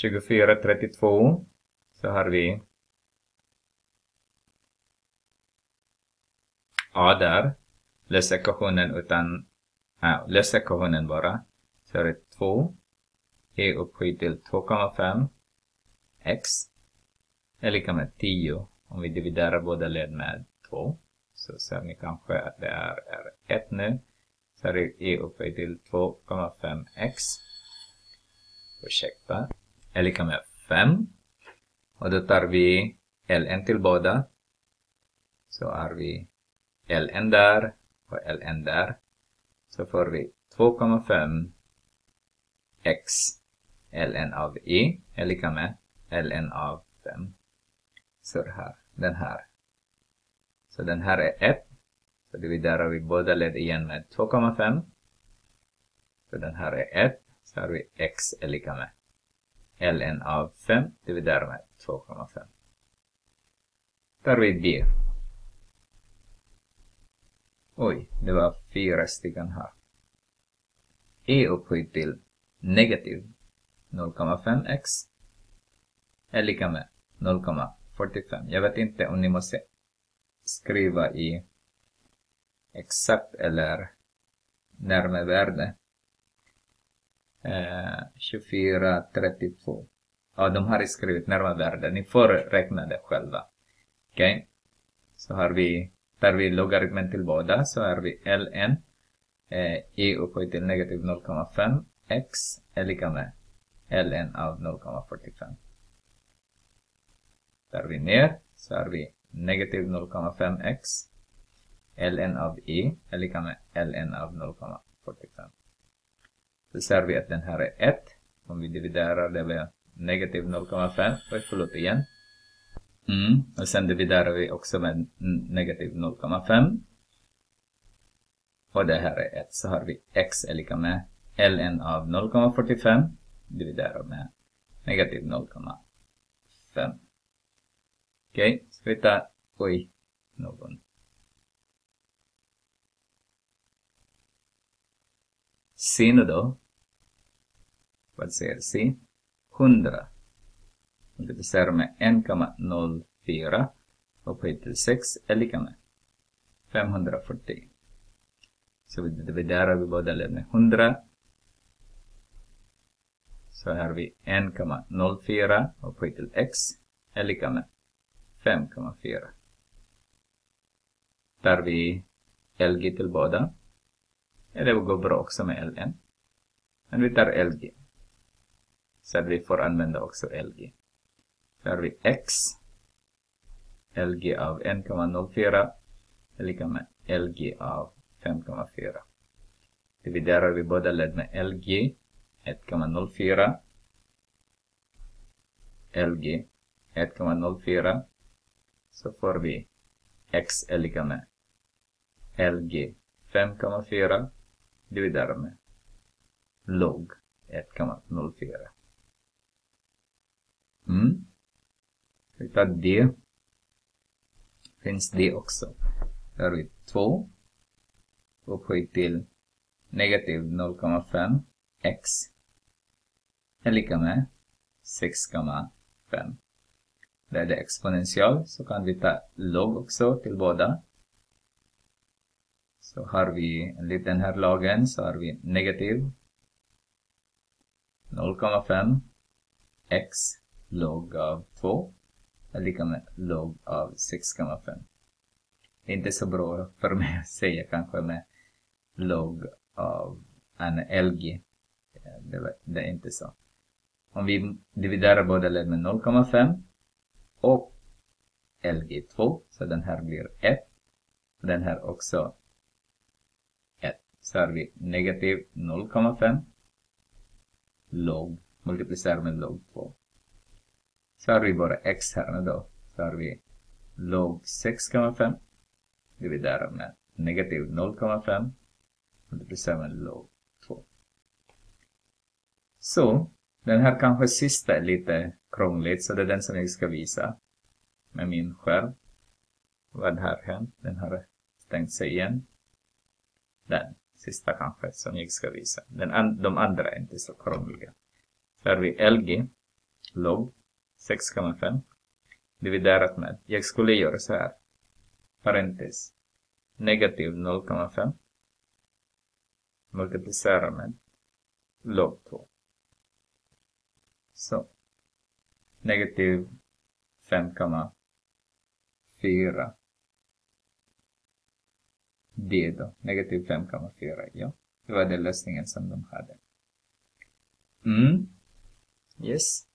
2432 så har vi A där. Lös ekvationen utan, äh, lös ekvationen bara. Så är det 2 e upphöjt till 2,5 x är lika med 10 om vi dividerar båda led med 2. Så ser ni kanske att det är, är 1 nu. Så är det e upphöjt till 2,5x. Ursäkta. Är lika med 5. Och då tar vi ln till båda. Så har vi ln där och ln där. Så får vi 2,5 x ln av i är lika med ln av 5. Så här, den här. Så den här är 1. Så dividerar vi båda led igen med 2,5. Så den här är 1. Så har vi x är lika med ln av 5 dividerar med 2,5. Tar vi d. Oj, det var fyra stycken här. e upphöjt till negativ 0,5x är lika med 0,45. Jag vet inte om ni måste skriva i exakt eller närmare värde. Eh, 24, 32. Ja, de har skrivit närmare värde. Ni får räkna det själva. Okej? Okay? Så har vi, tar vi logaritmen till båda så har vi ln eh, i upphöjt till negativ 0,5 x är lika med ln av 0,45. Tar vi ner så har vi negativ 0,5x. ln av i, är lika med ln av 0,45. Så ser vi att den här är 1. Om vi dividerar det med negativ 0,5. Oj, förlåt igen. Mm. Och sen dividerar vi också med negativ 0,5. Och det här är 1. Så har vi x är lika med ln av 0,45 dividerar med negativ 0,5. Okej, okay, ska vi ta, oj, någon. Sin då? Vad säger sin? 100. Multiplicerar med 1,04 upphöjt till 6 är lika med 540. Så vi dividerar vi båda led med 100 så här har vi 1,04 upphöjt till x är lika med 5,4. Tar vi LG till båda. Eller det går bra också med LN. Men vi tar LG. Så att vi får använda också LG. Så har vi X. LG av 1,04 är lika med LG av 5,4. Dividerar vi båda led med LG 1,04 LG 1,04 så får vi x är lika med LG 5,4 dividerar med log 1,04. Mm. Vi tar D. Finns D också. Här har vi 2 upphöjt till negativ 0,5 x är lika med 6,5. Där det är exponential så kan vi ta log också till båda. Så har vi enligt den här lagen så har vi negativ 0,5 x log av 2 är lika med log av 6,5. Inte så bra för mig att säga kanske med log av en LG. Det, det är inte så. Om vi dividerar båda led med 0,5 och LG2, så den här blir 1. Den här också så har vi negativ 0,5 log multiplicerar med log 2. Så har vi bara x här nu då. Så har vi log 6,5 dividerar med negativ 0,5 multiplicerar med log 2. Så den här kanske sista är lite krångligt, så det är den som jag ska visa med min skärm. Vad har hänt? Den har stängt sig igen. Den sista kanske som jag ska visa. Den an de andra är inte så krångliga. Så har vi LG log 6,5 dividerat med, jag skulle göra så här, parentes, negativ 0,5 multiplicera med log 2. Så, negativ 5,4 D då, negativ 5,4, ja. Det var den lösningen som de hade. Mm. Yes.